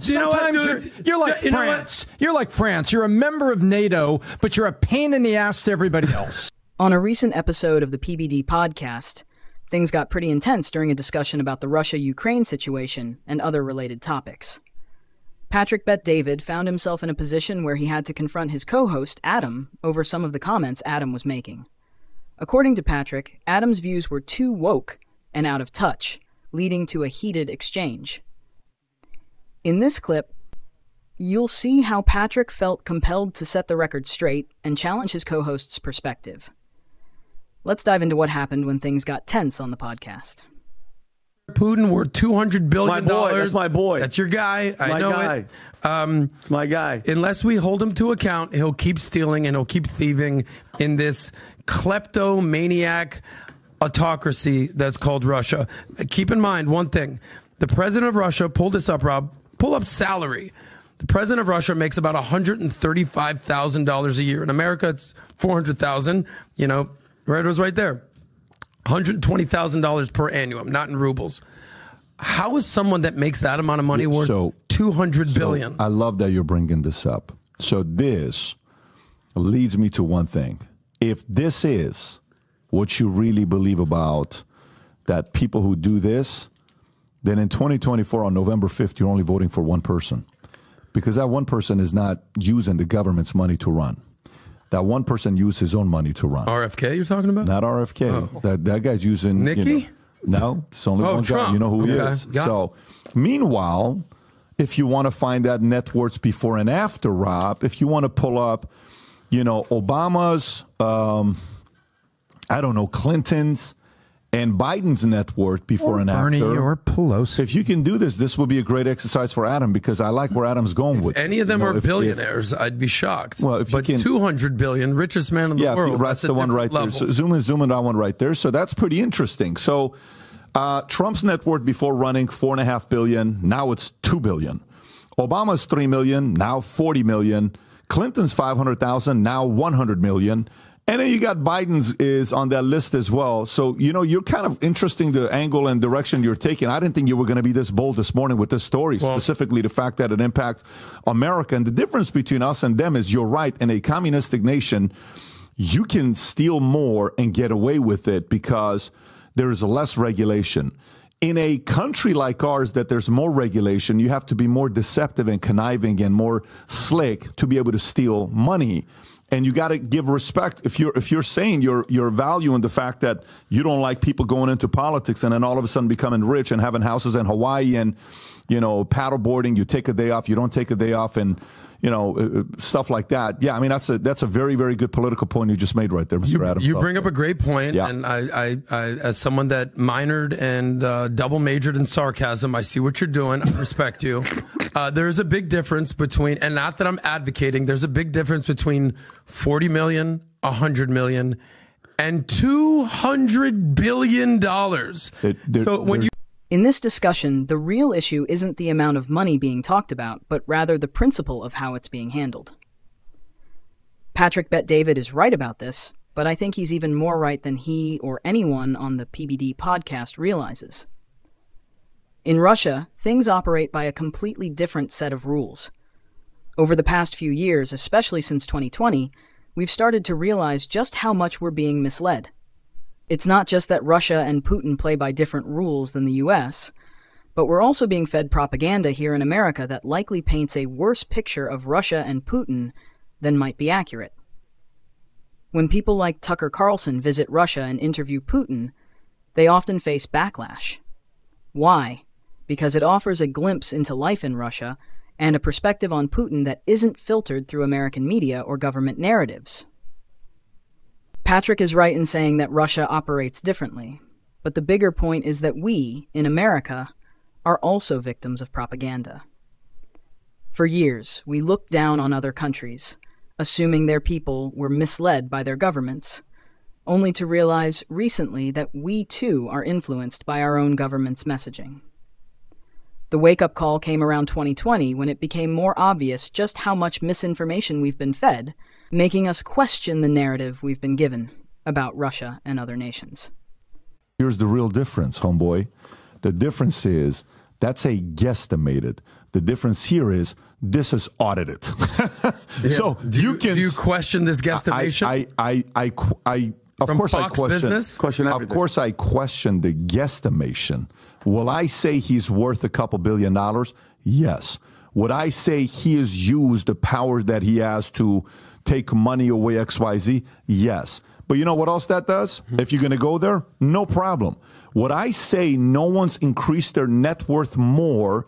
You know what, Sometimes dude? you're, you're like You know what? France. You're like France. You're a member of NATO, but you're a pain in the ass to everybody else. On a recent episode of the PBD podcast, things got pretty intense during a discussion about the Russia Ukraine situation and other related topics. Patrick Bet David found himself in a position where he had to confront his co host, Adam, over some of the comments Adam was making. According to Patrick, Adam's views were too woke and out of touch, leading to a heated exchange. In this clip, you'll see how Patrick felt compelled to set the record straight and challenge his co host's perspective. Let's dive into what happened when things got tense on the podcast. Putin worth two hundred billion my boy. dollars. That's my boy. That's your guy. I my know guy. it. Um, It's my guy. unless we hold him to account, he'll keep stealing and he'll keep thieving in this kleptomaniac autocracy that's called Russia. Keep in mind one thing: the president of Russia. pulled this up, Rob. Pull up salary. The president of Russia makes about one hundred and thirty-five thousand dollars a year. In America, it's four hundred thousand. You know, right? It was right there. $120,000 per annum, not in rubles. How is someone that makes that amount of money worth So- two hundred So, billion? I love that you're bringing this up. So this leads me to one thing. If this is what you really believe about that people who do this, then in 2024 on November 5th you're only voting for one person. Because that one person is not using the government's money to run. That one person used his own money to run. RFK, you're talking about? Not RFK. That that guy's using you Nikki? know- no, it's only Oh, one guy. Trump. You know who he is. Got. So, meanwhile, if you want to find that net worths before and after, Rob, if you want to pull up, you know, Obama's, um, I don't know, Clinton's and Biden's net worth before and Bernie after. or Pelosi. if you can do this, this will be a great exercise for Adam because I like where Adam's going with. Any of them you know, are if- if- billionaires, I'd be shocked. Well, if you but can- 200 billion, richest man in the yeah, if you- world. that's the one right level. there. So zoom in, zoom in, that one right there. So that's pretty interesting. So uh, Trump's net worth before running four and a half billion. Now it's two billion. Obama's three million. Now forty million. Clinton's five hundred thousand. Now one hundred million. And then you got Biden's is on that list as well. So, you know, you're kind of interesting the angle and direction you're taking. I didn't think you were going to be this bold this morning with this story, specifically the fact that it impacts America. And the difference between us and them is you're right. In a communistic nation, you can steal more and get away with it because there is less regulation. In a country like ours, that there's more regulation, you have to be more deceptive and conniving and more slick to be able to steal money. And you got to give respect if you're if you're saying your your value in the fact that you don't like people going into politics and then all of a sudden becoming rich and having houses in Hawaii and you know paddleboarding, you take a day off, you don't take a day off, and you know uh, uh, stuff like that. Yeah, I mean that's a that's a very very good political point you just made right there, Mr. You, Adams. you bring up a great point, Yeah. and I, I, I, as someone that minored and uh, double majored in sarcasm, I see what you're doing. I respect you. Uh, there's a big difference between, and not that I'm advocating. There's a big difference between 40 million, 100 million, and 200 billion dollars. So when you In this discussion, the real issue isn't the amount of money being talked about, but rather the principle of how it's being handled. Patrick Bet David is right about this, but I think he's even more right than he or anyone on the PBD podcast realizes. In Russia, things operate by a completely different set of rules. Over the past few years, especially since 2020, we've started to realize just how much we're being misled. It's not just that Russia and Putin play by different rules than the US, but we're also being fed propaganda here in America that likely paints a worse picture of Russia and Putin than might be accurate. When people like Tucker Carlson visit Russia and interview Putin, they often face backlash. Why? Because it offers a glimpse into life in Russia and a perspective on Putin that isn't filtered through American media or government narratives. Patrick is right in saying that Russia operates differently, but the bigger point is that we, in America, are also victims of propaganda. For years, we looked down on other countries, assuming their people were misled by their governments, only to realize recently that we too are influenced by our own government's messaging. The wake up call came around 2020 when it became more obvious just how much misinformation we've been fed, making us question the narrative we've been given about Russia and other nations. Here's the real difference, homeboy. The difference is That's a guesstimated. The difference here is this is audited. so do you, can do you question this guesstimation? I, I, I, I, I of From course Fox I question. Business? Question of course I question the guesstimation. Will I say he's worth a couple billion dollars? Yes. Would I say he has used the power that he has to take money away XYZ? Yes. But you know what else that does? If you're going to go there, no problem. Would I say no one's increased their net worth more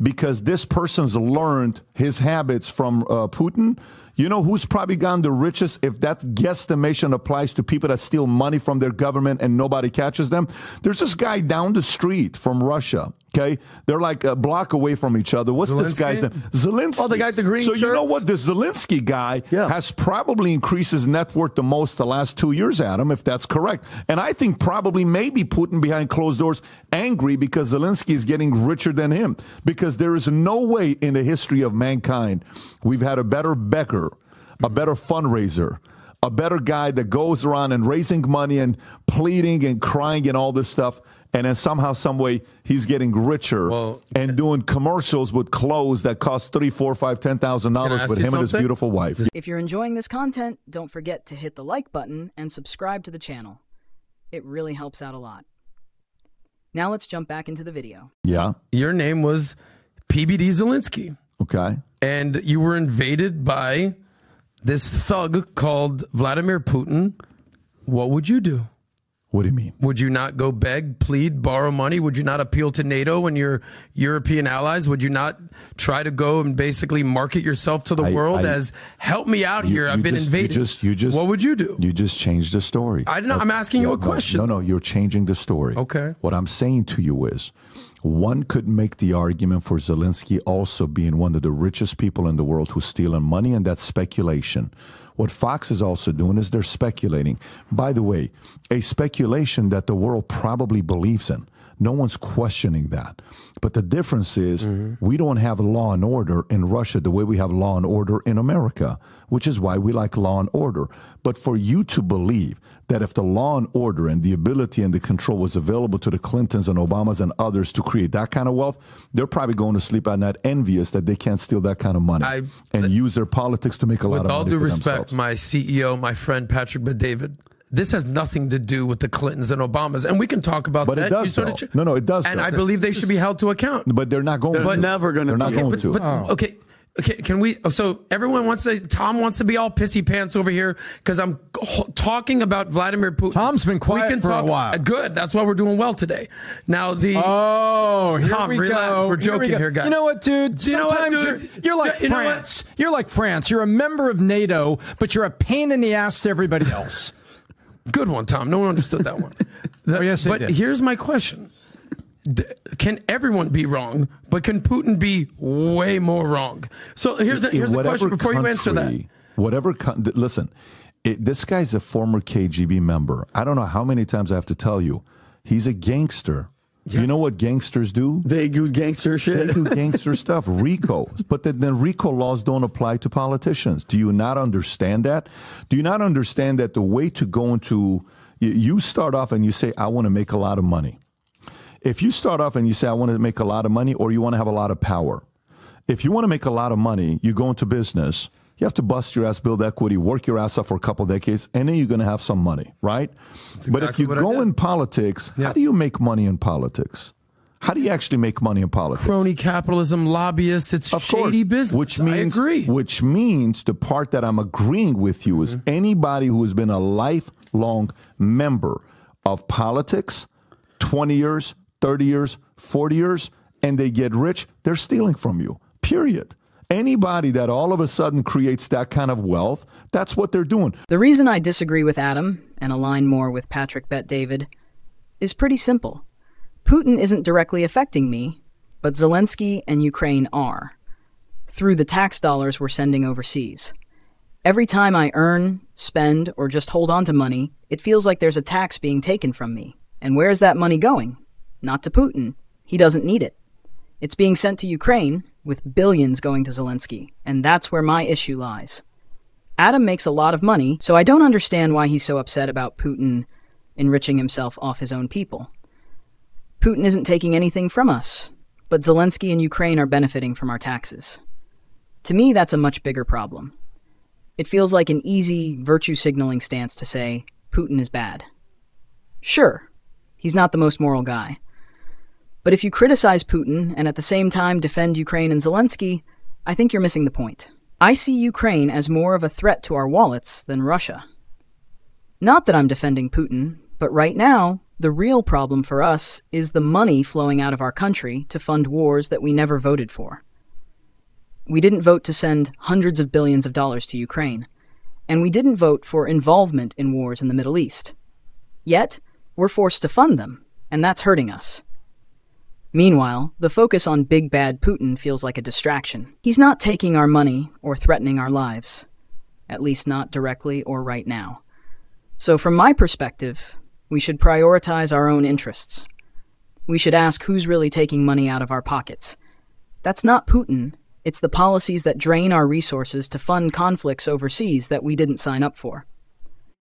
because this person's learned his habits from uh, Putin? You know who's probably gone the richest if that guesstimation applies to people that steal money from their government and nobody catches them? There's this guy down the street from Russia. Okay, they're like a block away from each other. What's this guy's name? Zelensky. Oh, the guy with the green So you know what? The Zelensky guy Yeah. has probably increased his net worth the most the last two years, Adam, if that's correct. And I think probably maybe Putin behind closed doors angry because Zelensky is getting richer than him. Because there is no way in the history of mankind we've had a better beggar, a mm-hmm. better fundraiser, a better guy that goes around and raising money and pleading and crying and all this stuff. And then somehow, some way, he's getting richer Well, and doing commercials with clothes that cost three, four, five, ten thousand dollars with you him and his beautiful wife. If you're enjoying this content, don't forget to hit the like button and subscribe to the channel. It really helps out a lot. Now let's jump back into the video. Yeah. Your name was PBD Zelensky. Okay. and you were invaded by this thug called Vladimir Putin. What would you do? What do you mean? Would you not go beg, plead, borrow money? Would you not appeal to NATO and your European allies? Would you not try to go and basically market yourself to the I- world I- as "Help me out You- here. I've been just- invaded." You just, you just, what would you do? You just changed the story. I don't know. I'm asking you a question. No, no, you're changing the story. Okay. What I'm saying to you is, one could make the argument for Zelensky also being one of the richest people in the world who's stealing money, and that's speculation. What Fox is also doing is they're speculating. By the way, a speculation that the world probably believes in. No one's questioning that. But the difference is we don't have law and order in Russia the way we have law and order in America, which is why we like law and order. But for you to believe that if the law and order and the ability and the control was available to the Clintons and Obamas and others to create that kind of wealth, they're probably going to sleep at night envious that they can't steal that kind of money I- and uh, use their politics to make a lot of money. With all due respect, themselves. my CEO, my friend Patrick David, this has nothing to do with the Clintons and Obamas, and we can talk about But it that. does, You sort of ch- No, no, it does, And though. I believe they should be held to account. but they're not going They're to. never gonna They're not do going that. to. But, okay, okay, can we? oh, So everyone wants to. Tom wants to be all pissy pants over here because I'm talking about Vladimir Putin. Tom's been quiet we can for a while. uh, Good. That's why we're doing well today. Now the. Oh, here Tom, we relax. go. We're we joking go. here, guys. You know what, dude? You know what, dude? You're, you're like You? France. You're like France. You're a member of NATO, but you're a pain in the ass to everybody else. Good one, Tom. No one understood that one. Oh, yes, but did. here's my question: D- Can everyone be wrong? But can Putin be way more wrong? So here's a, here's a question before you answer that. Whatever, listen, it, this guy's a former KGB member. I don't know how many times I have to tell you, he's a gangster. You know what gangsters do? They do gangster shit. They do gangster stuff, RICO. But then, then RICO laws don't apply to politicians. Do you not understand that? Do you not understand that the way to go into you, you start off and you say, I want to make a lot of money. If you start off and you say, I want to make a lot of money, or you want to have a lot of power, if you want to make a lot of money, you go into business, you have to bust your ass, build equity, work your ass up for a couple decades, and then you're going to have some money, right? but if you go in politics, Yeah. how do you make money in politics? How do you actually make money in politics? Crony capitalism, lobbyists, it's Of course. shady business. Which means, I agree. Which means the part that I'm agreeing with you is Mm-hmm. anybody who has been a lifelong member of politics, 20 years, 30 years, 40 years, and they get rich, they're stealing from you. Period. Anybody that all of a sudden creates that kind of wealth, that's what they're doing. The reason I disagree with Adam and align more with Patrick Bet David is pretty simple. Putin isn't directly affecting me, but Zelensky and Ukraine are, through the tax dollars we're sending overseas. Every time I earn, spend, or just hold on to money, it feels like there's a tax being taken from me. And where's that money going? Not to Putin. He doesn't need it. It's being sent to Ukraine, with billions going to Zelensky, and that's where my issue lies. Adam makes a lot of money, so I don't understand why he's so upset about Putin enriching himself off his own people. Putin isn't taking anything from us. but Zelensky and Ukraine are benefiting from our taxes. To me, that's a much bigger problem. It feels like an easy, virtue signaling stance to say, Putin is bad. Sure, he's not the most moral guy. But if you criticize Putin and at the same time defend Ukraine and Zelensky, I think you're missing the point. I see Ukraine as more of a threat to our wallets than Russia. Not that I'm defending Putin, but right now, the real problem for us is the money flowing out of our country to fund wars that we never voted for. We didn't vote to send hundreds of billions of dollars to Ukraine, and we didn't vote for involvement in wars in the Middle East. Yet, we're forced to fund them, and that's hurting us. Meanwhile, the focus on big bad Putin feels like a distraction. He's not taking our money or threatening our lives, at least not directly or right now. So, from my perspective, we should prioritize our own interests. We should ask who's really taking money out of our pockets. That's not Putin, it's the policies that drain our resources to fund conflicts overseas that we didn't sign up for.